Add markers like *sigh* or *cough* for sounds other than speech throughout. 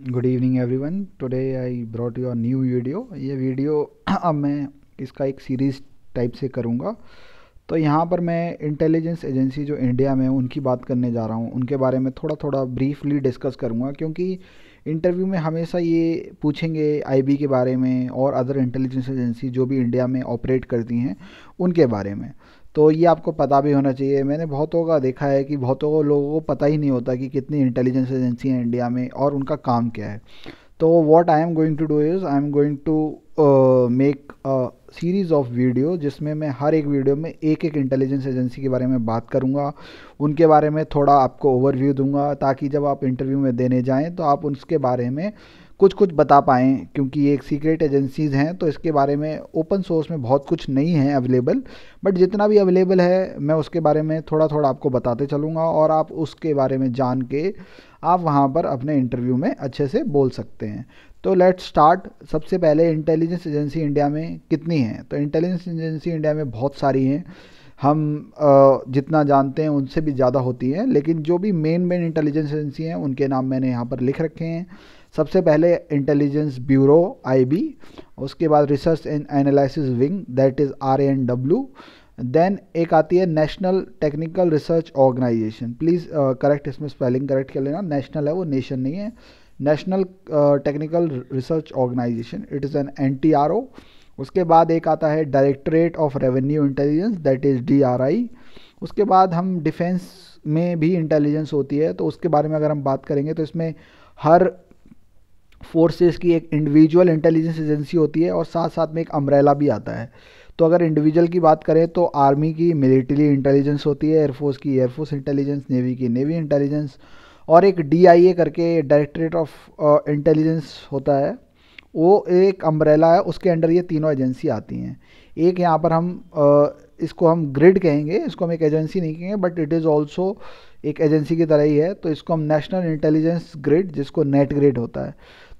Good evening everyone today I brought you a new video ये video *clears throat* अब मैं इसका एक सीरीज़ टाइप से करूँगा। तो यहाँ पर मैं इंटेलिजेंस एजेंसी जो इंडिया में उनकी बात करने जा रहा हूँ। उनके बारे में थोड़ा थोड़ा ब्रीफली डिस्कस करूँगा, क्योंकि इंटरव्यू में हमेशा ये पूछेंगे आईबी के बारे में और अदर इंटेलिजेंस एजेंसी जो भी इंडिया में ऑपरेट करती हैं, उनके बारे में। तो ये आपको पता भी होना चाहिए। मैंने बहुतों का देखा है कि बहुतों लोगों को पता ही नहीं होता कि कितनी इंटेलिजेंस एजेंसी हैं इंडिया में और उनका काम क्या है। तो what I am going to do is I am going to make series of video जिसमें मैं हर एक वीडियो में एक एक इंटेलिजेंस एजेंसी के बारे में बात करूँगा। उनके बारे में थोड़ा आपको ओवरव्यू दूँगा ताकि जब आप इंटरव्यू में देने जाएँ तो आप उसके बारे में कुछ कुछ बता पाएँ, क्योंकि ये एक सीक्रेट एजेंसीज़ हैं तो इसके बारे में ओपन सोर्स में बहुत कुछ नहीं है अवेलेबल बट जितना भी अवेलेबल है, मैं उसके बारे में थोड़ा थोड़ा आपको बताते चलूँगा, और आप उसके बारे में जान के आप वहाँ पर अपने इंटरव्यू में अच्छे से बोल सकते हैं। तो लेट्स स्टार्ट सबसे पहले इंटेलिजेंस एजेंसी इंडिया में कितनी हैं? तो इंटेलिजेंस एजेंसी इंडिया में बहुत सारी हैं। हम जितना जानते हैं उनसे भी ज़्यादा होती हैं, लेकिन जो भी मेन मेन इंटेलिजेंस एजेंसी हैं, उनके नाम मैंने यहाँ पर लिख रखे हैं। सबसे पहले इंटेलिजेंस ब्यूरो आईबी उसके बाद research and analysis wing that is R N W then एक आती है national technical research organisation please correct इसमें स्पेलिंग करेक्ट कर लेना. नेशनल है वो नेशन नहीं है. National technical research organisation it is N N T R O उसके बाद एक आता है directorate of revenue intelligence that is D R I उसके बाद हम डिफेंस में भी इंटेलिजेंस होती है तो उसके बारे में अगर हम बात करेंगे तो इसमें हर फोर्सेस की एक इंडिविजुअल इंटेलिजेंस एजेंसी होती है और साथ साथ में एक अम्ब्रेला भी आता है। तो अगर इंडिविजुअल की बात करें तो आर्मी की मिलिट्री इंटेलिजेंस होती है एयरफोर्स की एयरफोर्स इंटेलिजेंस नेवी की नेवी इंटेलिजेंस और एक डीआईए करके डायरेक्टरेट ऑफ़ इंटेलिजेंस होता है। वो एक अम्ब्रेला है उसके अंडर ये तीनों एजेंसी आती हैं। एक यहाँ पर हम uh, इसको हम ग्रिड कहेंगे इसको हम एक एजेंसी नहीं कहेंगे बट इट इज़ ऑल्सो एक एजेंसी की तरह ही है। तो इसको हम नेशनल इंटेलिजेंस ग्रिड जिसको नेट ग्रिड होता है।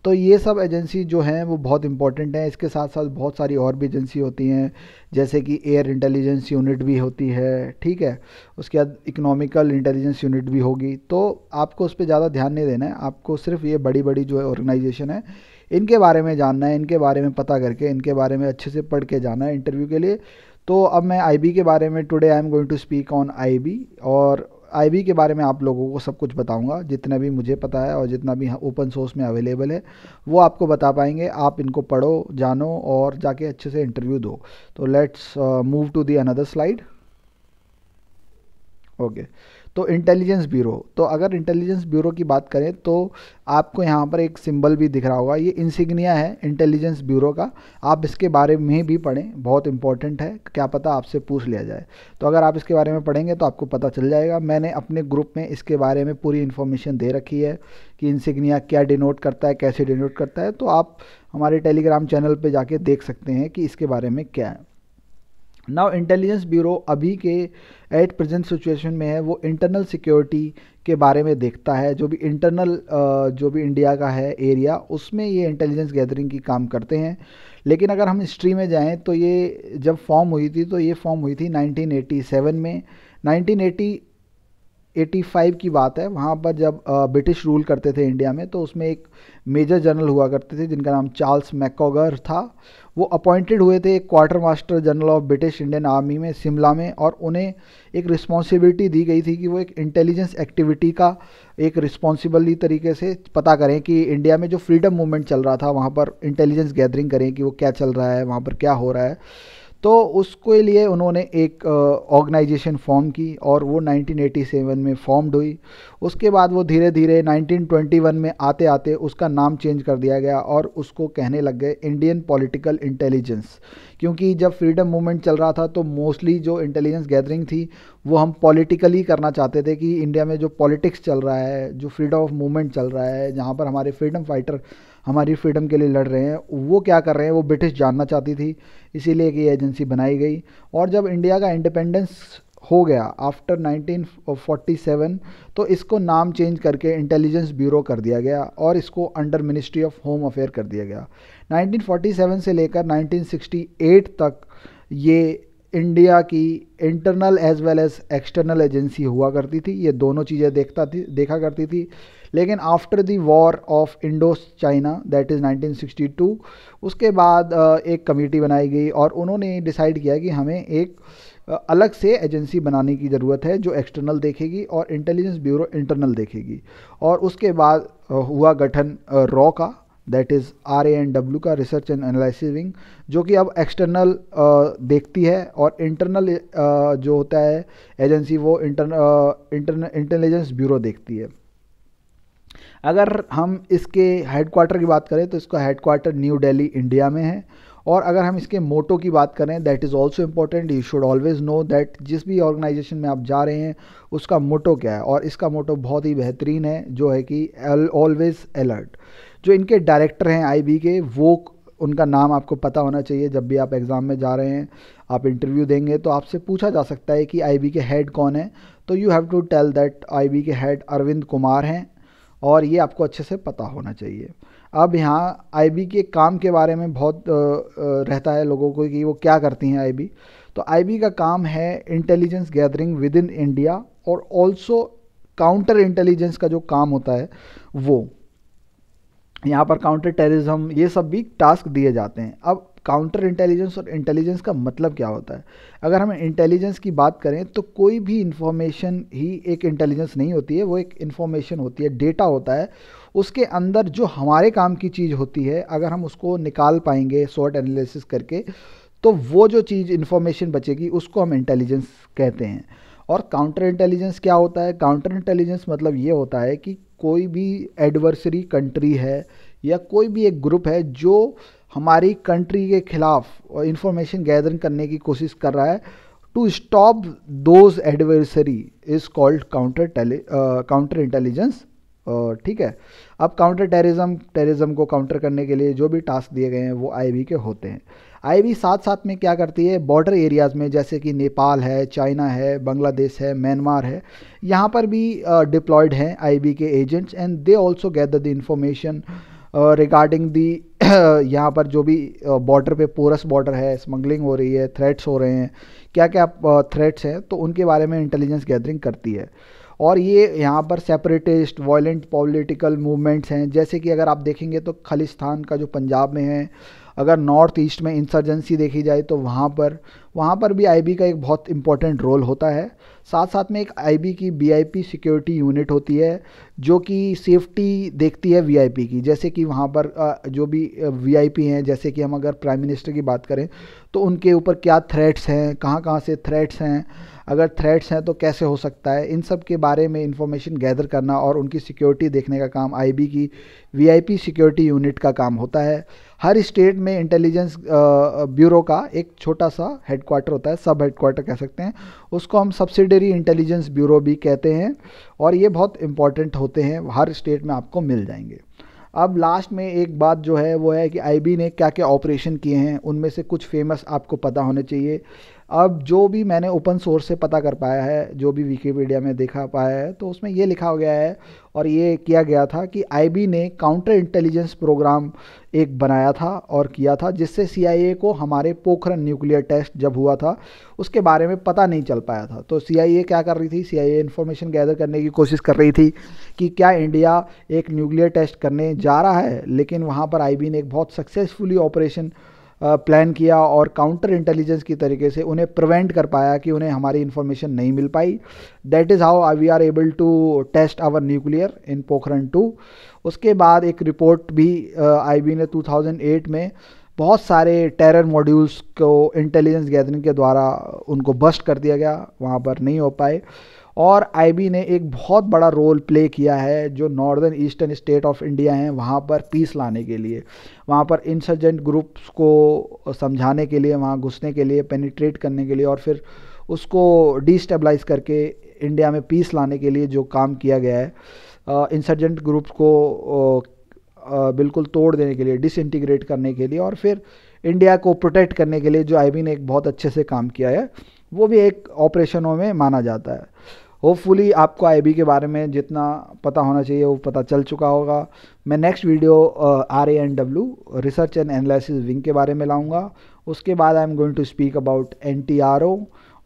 तो ये सब एजेंसी जो हैं, वो बहुत इंपॉर्टेंट हैं। इसके साथ साथ बहुत सारी और भी एजेंसी होती हैं, जैसे कि एयर इंटेलिजेंस यूनिट भी होती है, ठीक है? उसके बाद इकोनॉमिकल इंटेलिजेंस यूनिट भी होगी। तो आपको उस पर ज़्यादा ध्यान नहीं देना है। आपको सिर्फ़ ये बड़ी बड़ी जो है ऑर्गेनाइजेशन है, इनके बारे में जानना है, इनके बारे में पता करके, इनके बारे में अच्छे से पढ़ के जाना है इंटरव्यू के लिए। तो अब मैं आईबी के बारे में today I am going to speak on IB और आई के बारे में आप लोगों को सब कुछ बताऊँगा। जितना भी मुझे पता है और जितना भी ओपन सोर्स में अवेलेबल है, वो आपको बता पाएँगे। आप इनको पढ़ो, जानो और जाके अच्छे से इंटरव्यू दो। तो let's move to the another slide okay तो इंटेलिजेंस ब्यूरो तो अगर इंटेलिजेंस ब्यूरो की बात करें तो आपको यहाँ पर एक सिंबल भी दिख रहा होगा। ये इंसिग्निया है इंटेलिजेंस ब्यूरो का। आप इसके बारे में भी पढ़ें, बहुत इंपॉर्टेंट है, क्या पता आपसे पूछ लिया जाए। तो अगर आप इसके बारे में पढ़ेंगे तो आपको पता चल जाएगा। मैंने अपने ग्रुप में इसके बारे में पूरी इन्फॉर्मेशन दे रखी है कि इंसिग्निया क्या डिनोट करता है, कैसे डिनोट करता है। तो आप हमारे टेलीग्राम चैनल पर जाके देख सकते हैं कि इसके बारे में क्या है। नाउ इंटेलिजेंस ब्यूरो अभी के एट प्रेजेंट सिचुएशन में है, वो इंटरनल सिक्योरिटी के बारे में देखता है, जो भी इंटरनल जो भी इंडिया का है एरिया उसमें ये इंटेलिजेंस गैदरिंग की काम करते हैं। लेकिन अगर हम हिस्ट्री में जाएँ तो ये जब फॉर्म हुई थी तो ये फॉर्म हुई थी 1987 में। 1980 85 की बात है। वहाँ पर जब ब्रिटिश रूल करते थे इंडिया में तो उसमें एक मेजर जनरल हुआ करते थे, जिनका नाम चार्ल्स मैकोगर था। वो अपॉइंटेड हुए थे एक quarter master general of British Indian army में, शिमला में, और उन्हें एक रिस्पॉन्सिबिलिटी दी गई थी कि वो एक इंटेलिजेंस एक्टिविटी का एक रिस्पॉन्सिबली तरीके से पता करें कि इंडिया में जो फ्रीडम मूवमेंट चल रहा था, वहाँ पर इंटेलिजेंस गैदरिंग करें कि वो क्या चल रहा है, वहाँ पर क्या हो रहा है। तो उसके लिए उन्होंने एक ऑर्गेनाइजेशन फॉर्म की और वो 1987 में फॉर्म्ड हुई। उसके बाद वो धीरे धीरे 1921 में आते आते उसका नाम चेंज कर दिया गया और उसको कहने लग गए इंडियन पॉलिटिकल इंटेलिजेंस क्योंकि जब फ्रीडम मूवमेंट चल रहा था तो मोस्टली जो इंटेलिजेंस गैदरिंग थी, वो हम पॉलिटिकली करना चाहते थे कि इंडिया में जो पॉलिटिक्स चल रहा है, जो फ्रीडम ऑफ़ मूवमेंट चल रहा है, जहाँ पर हमारे फ्रीडम फाइटर हमारी फ्रीडम के लिए लड़ रहे हैं। वो क्या कर रहे हैं? वो ब्रिटिश जानना चाहती थी, इसीलिए कि ये एजेंसी बनाई गई। और जब इंडिया का इंडिपेंडेंस हो गया आफ्टर 1947 तो इसको नाम चेंज करके इंटेलिजेंस ब्यूरो कर दिया गया और इसको under ministry of home affair कर दिया गया। 1947 से लेकर 1968 तक ये इंडिया की internal as well as external agency हुआ करती थी। ये दोनों चीज़ें देखता थी, देखा करती थी। लेकिन after the war of Indo China that is 1962 उसके बाद एक कमेटी बनाई गई और उन्होंने डिसाइड किया कि हमें एक अलग से एजेंसी बनाने की ज़रूरत है जो एक्सटर्नल देखेगी और इंटेलिजेंस ब्यूरो इंटरनल देखेगी। और उसके बाद हुआ गठन रॉ का that is R A N W का रिसर्च एंड एनालिसिस विंग जो कि अब एक्सटर्नल देखती है और इंटरनल जो होता है एजेंसी वो इंटर इंटेलिजेंस ब्यूरो देखती है। अगर हम इसके हेडक्वार्टर की बात करें तो इसका हेडक्वार्टर न्यू दिल्ली इंडिया में है। और अगर हम इसके मोटो की बात करें that is also important you should always know that जिस भी ऑर्गेनाइजेशन में आप जा रहे हैं, उसका मोटो क्या है। और इसका मोटो बहुत ही बेहतरीन है, जो है कि ऑलवेज़ अलर्ट जो इनके डायरेक्टर हैं आईबी के, वो उनका नाम आपको पता होना चाहिए। जब भी आप एग्ज़ाम में जा रहे हैं, आप इंटरव्यू देंगे तो आपसे पूछा जा सकता है कि आईबी के हेड कौन है। तो you have to tell that IB के हेड अरविंद कुमार हैं। और ये आपको अच्छे से पता होना चाहिए। अब यहाँ आईबी के काम के बारे में बहुत रहता है लोगों को कि वो क्या करती हैं आईबी तो आईबी का काम है intelligence gathering within India और ऑल्सो काउंटर इंटेलिजेंस का जो काम होता है, वो। यहाँ पर काउंटर टेररिज्म ये सब भी टास्क दिए जाते हैं। अब काउंटर इंटेलिजेंस और इंटेलिजेंस का मतलब क्या होता है? अगर हम इंटेलिजेंस की बात करें तो कोई भी इंफॉर्मेशन ही एक इंटेलिजेंस नहीं होती है, वो एक इंफॉर्मेशन होती है डेटा होता है। उसके अंदर जो हमारे काम की चीज़ होती है, अगर हम उसको निकाल पाएँगे शॉर्ट एनालिसिस करके तो वो जो चीज़ इन्फॉर्मेशन बचेगी, उसको हम इंटेलिजेंस कहते हैं। और काउंटर इंटेलिजेंस क्या होता है? काउंटर इंटेलिजेंस मतलब ये होता है कि कोई भी एडवर्सरी कंट्री है या कोई भी एक ग्रुप है जो हमारी कंट्री के खिलाफ इंफॉर्मेशन गैदरिंग करने की कोशिश कर रहा है to stop those adversary is called counter counter intelligence ठीक है। अब काउंटर टेररिज्म टेररिज्म को काउंटर करने के लिए जो भी टास्क दिए गए हैं, वो आईबी के होते हैं। आई साथ साथ में क्या करती है? बॉर्डर एरियाज़ में, जैसे कि नेपाल है, चाइना है, बांग्लादेश है, म्यांमार है, यहाँ पर भी डिप्लॉयड हैं आईबी के agents and they also gather the information regarding the यहाँ पर जो भी बॉर्डर पे पोरस बॉर्डर है स्मगलिंग हो रही है थ्रेट्स हो रहे हैं क्या क्या थ्रेट्स हैं तो उनके बारे में इंटेलिजेंस गैदरिंग करती है। और ये यहाँ पर सेपरेटिस्ट वायलेंट पॉलिटिकल मूवमेंट्स हैं। जैसे कि अगर आप देखेंगे तो खालिस्तान का जो पंजाब में है, अगर नॉर्थ ईस्ट में इंसर्जेंसी देखी जाए तो वहाँ पर वहाँ पर भी आईबी का एक बहुत इंपॉर्टेंट रोल होता है। साथ साथ में एक आईबी की वीआईपी सिक्योरिटी यूनिट होती है, जो कि सेफ्टी देखती है वीआईपी की। जैसे कि वहाँ पर जो भी वीआईपी हैं, जैसे कि हम अगर प्राइम मिनिस्टर की बात करें तो उनके ऊपर क्या थ्रेट्स हैं कहाँ कहाँ से थ्रेट्स हैं अगर थ्रेट्स हैं तो कैसे हो सकता है? इन सब के बारे में इंफॉर्मेशन गैदर करना और उनकी सिक्योरिटी देखने का काम आईबी की वीआईपी सिक्योरिटी यूनिट का काम होता है। हर स्टेट में इंटेलिजेंस ब्यूरो का एक छोटा सा हेडक्वार्टर होता है सब हेडक्वार्टर कह सकते हैं। उसको हम सब्सिडरी इंटेलिजेंस ब्यूरो भी कहते हैं और ये बहुत इंपॉर्टेंट होते हैं, हर स्टेट में आपको मिल जाएँगे। अब लास्ट में एक बात जो है वो है कि आईबी ने क्या क्या ऑपरेशन किए हैं, उनमें से कुछ फ़ेमस आपको पता होने चाहिए। अब जो भी मैंने ओपन सोर्स से पता कर पाया है, जो भी विकीपीडिया में देखा पाया है तो उसमें ये लिखा गया है और ये किया गया था कि आईबी ने काउंटर इंटेलिजेंस प्रोग्राम एक बनाया था और किया था, जिससे सीआईए को हमारे पोखरन न्यूक्लियर टेस्ट जब हुआ था, उसके बारे में पता नहीं चल पाया था। तो सीआईए क्या कर रही थी? सीआईए इन्फॉर्मेशन गैदर करने की कोशिश कर रही थी कि क्या इंडिया एक न्यूक्लियर टेस्ट करने जा रहा है, लेकिन वहाँ पर आईबी ने एक बहुत सक्सेसफुली ऑपरेशन प्लान किया और काउंटर इंटेलिजेंस की तरीके से उन्हें प्रिवेंट कर पाया कि उन्हें हमारी इन्फॉर्मेशन नहीं मिल पाई। That is how we are able to test our nuclear in Pokhran two उसके बाद एक रिपोर्ट भी आईबी ने 2008 में बहुत सारे टेरर मॉड्यूल्स को इंटेलिजेंस गैदरिंग के द्वारा उनको बस्ट कर दिया गया। वहाँ पर नहीं हो पाए। और आईबी ने एक बहुत बड़ा रोल प्ले किया है जो northern eastern state of India हैं, वहाँ पर पीस लाने के लिए। वहाँ पर इंसर्जेंट ग्रुप्स को समझाने के लिए, वहाँ घुसने के लिए पेनिट्रेट करने के लिए और फिर उसको डिस्टेबलाइज करके इंडिया में पीस लाने के लिए जो काम किया गया है इंसर्जेंट ग्रुप्स को बिल्कुल तोड़ देने के लिए डिसइंटीग्रेट करने के लिए और फिर इंडिया को प्रोटेक्ट करने के लिए जो आईबी ने एक बहुत अच्छे से काम किया है। वो भी एक ऑपरेशनों में माना जाता है। होपफुली आपको आईबी के बारे में जितना पता होना चाहिए, वो पता चल चुका होगा। मैं next video R A N W research and analysis wing के बारे में लाऊँगा। उसके बाद I am going to speak about N T R O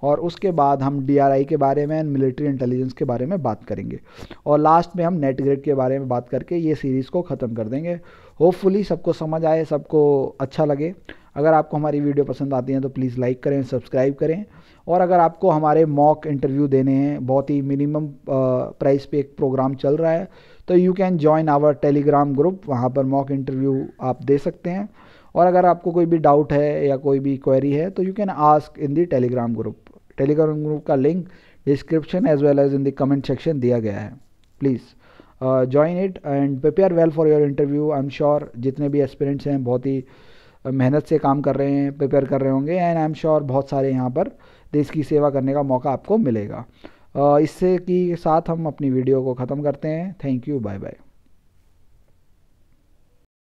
और उसके बाद हम डी के बारे में एंड मिलिट्री इंटेलिजेंस के बारे में बात करेंगे। और लास्ट में हम नेट ग्रेड के बारे में बात करके ये सीरीज़ को ख़त्म कर देंगे। होपफुली सबको समझ आए, सबको अच्छा लगे। अगर आपको हमारी वीडियो पसंद आती है तो प्लीज़ लाइक करें, सब्सक्राइब करें। और अगर आपको हमारे मॉक इंटरव्यू देने हैं, बहुत ही मिनिमम प्राइस पे एक प्रोग्राम चल रहा है तो you can join our Telegram group, वहाँ पर मॉक इंटरव्यू आप दे सकते हैं। और अगर आपको कोई भी डाउट है या कोई भी क्वेरी है तो you can ask in the Telegram group. Telegram group का link description as well as in the comment section दिया गया है। Please join it and prepare well for your interview. I am sure जितने भी aspirants हैं, बहुत ही मेहनत से काम कर रहे हैं प्रिपेयर कर रहे होंगे एंड आई एम श्योर बहुत सारे यहाँ पर देश की सेवा करने का मौका आपको मिलेगा। इससे के साथ हम अपनी वीडियो को ख़त्म करते हैं। Thank you bye bye